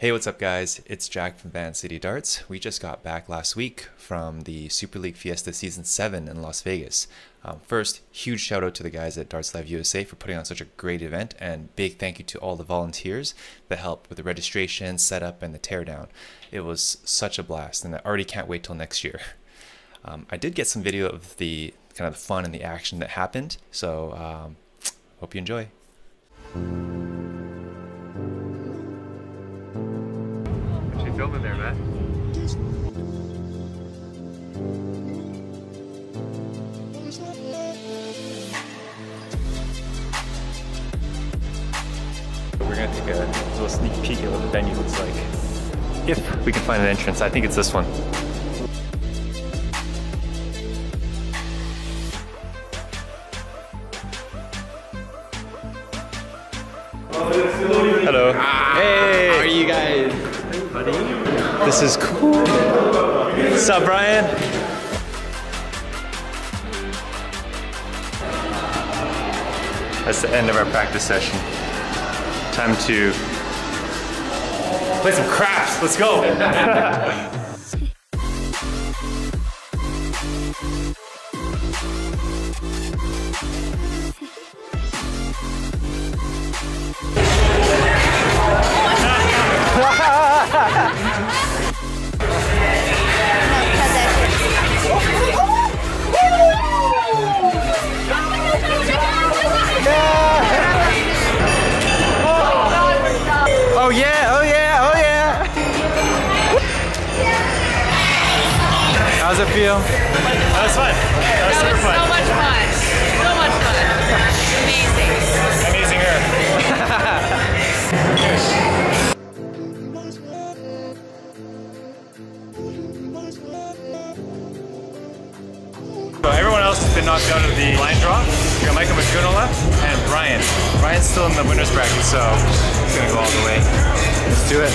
Hey, what's up, guys? It's Jack from Van City Darts. We just got back last week from the Super League Fiesta Season 7 in Las Vegas. Um, first, huge shout out to the guys at Dartslive USA for putting on such a great event, and big thank you to all the volunteers that helped with the registration, setup, and the teardown. It was such a blast, and I already can't wait till next year. Um, I did get some video of the kind of the fun and the action that happened, so um, hope you enjoy. Take a little sneak peek at what the venue looks like. If we can find an entrance, I think it's this one. Hello. Ah, hey. How are you guys? This is cool. What's up, Brian? That's the end of our practice session. Time to play some craps. Let's go. How's it feel? That was fun. That was super So fun. much fun. So much fun. Amazing. Amazing her. So everyone else has been knocked out of the blind draw. We got Michael McGunola and Brian. Brian's still in the winner's bracket, so he's gonna go all the way. Let's do it.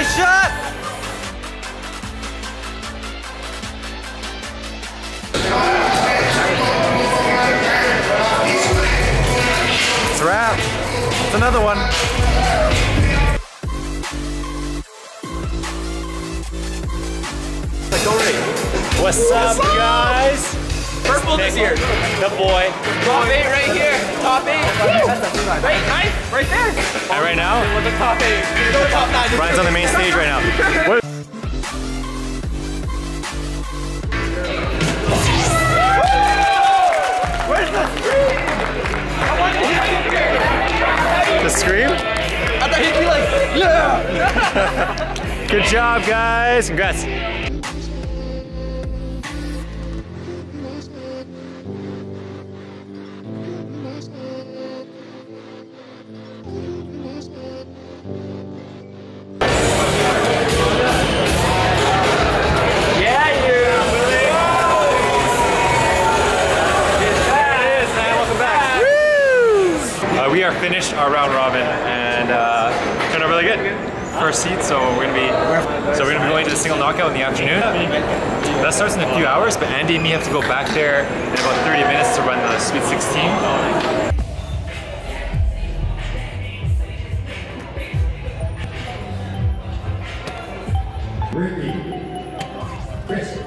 Nice shot! It's a wrap. It's another one. What's up, guys? Purple this year. The boy. Top eight right here. Top eight. Right, nine, right there. And right now, With the top eight. Go top nine. Brian's on the main stage right now. What? The scream? I thought he'd be like, yeah. Good job, guys. Congrats. Seat, so we're gonna be so we're gonna be going to the single knockout in the afternoon. That starts in a few hours, but Andy and me have to go back there in about 30 minutes to run the Sweet 16. Ricky, Chris,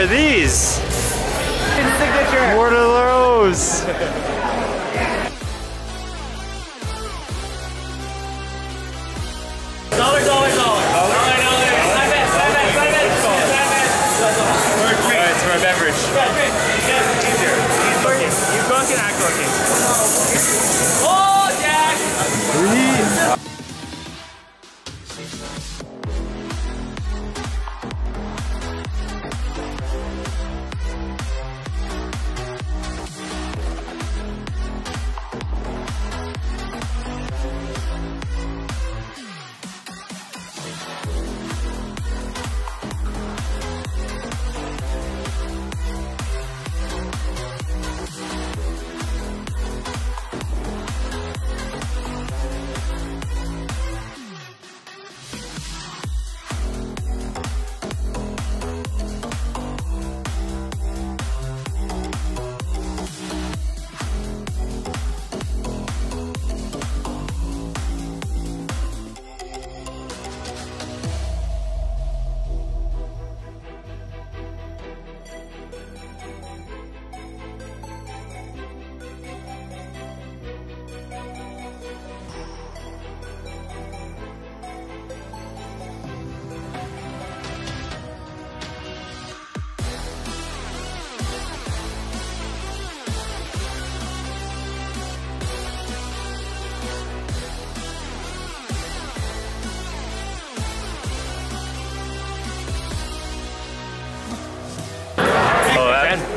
are these? Signature. What are those? Dollar, dollar, dollar. Dollar, dollar. Side bet, side bet, side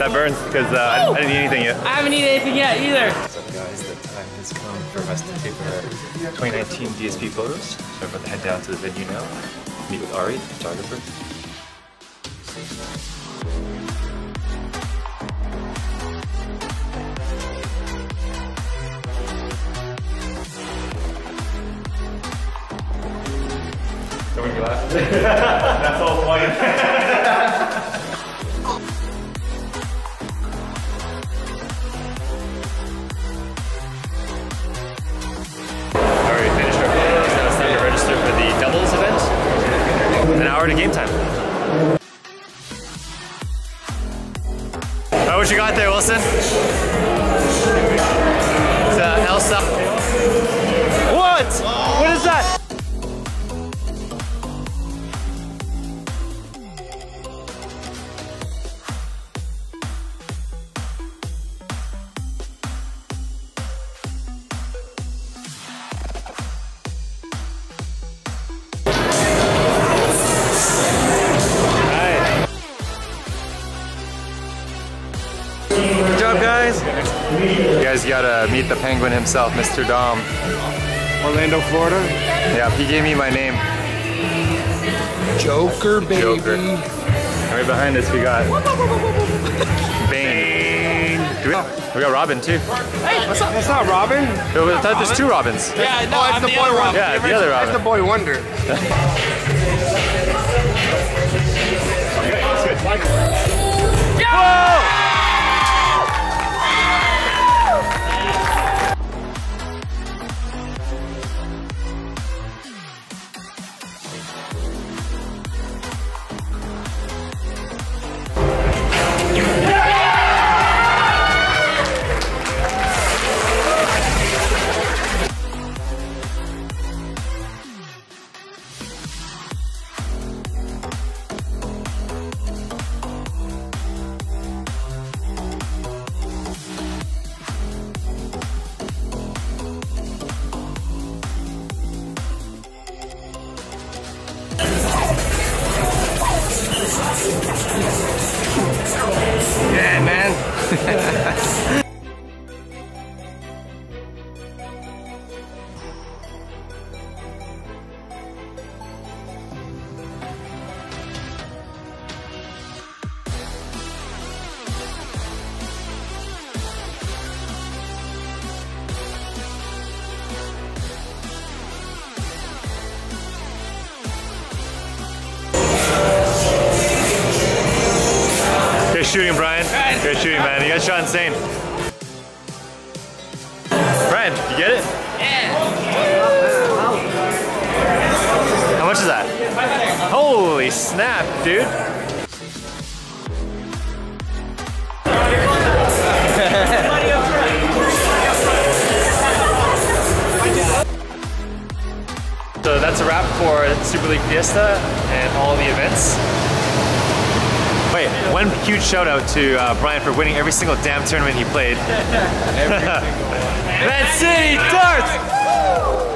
That burns because uh, I, I didn't eat anything yet. I haven't eaten anything yet either. What's up guys, the time has come for us to take our 2019 DSP photos. So we're about to head down to the venue now, meet with Ari, the photographer. Don't make me laugh. That's all funny. hour to game time. Oh, what you got there, Wilson? It's uh, Elsa. What? You guys gotta meet the penguin himself, Mr. Dom. Orlando, Florida. Yeah, he gave me my name. Joker, baby. Joker. And right behind us we got Bane. Do we, we got Robin too. Hey, That's not Robin. No, I thought there's two Robins. Yeah, no, Oh, it's I'm the the boy other Robin. Yeah, the other That's the boy Wonder. Yeah, man. Shooting, Brian. Good shooting, man. You guys shot insane. Brian, you get it? Yeah. How much is that? Holy snap, dude. So that's a wrap for Super League Fiesta and all the events. One huge shout out to uh, Brian for winning every single damn tournament he played. Van City Darts!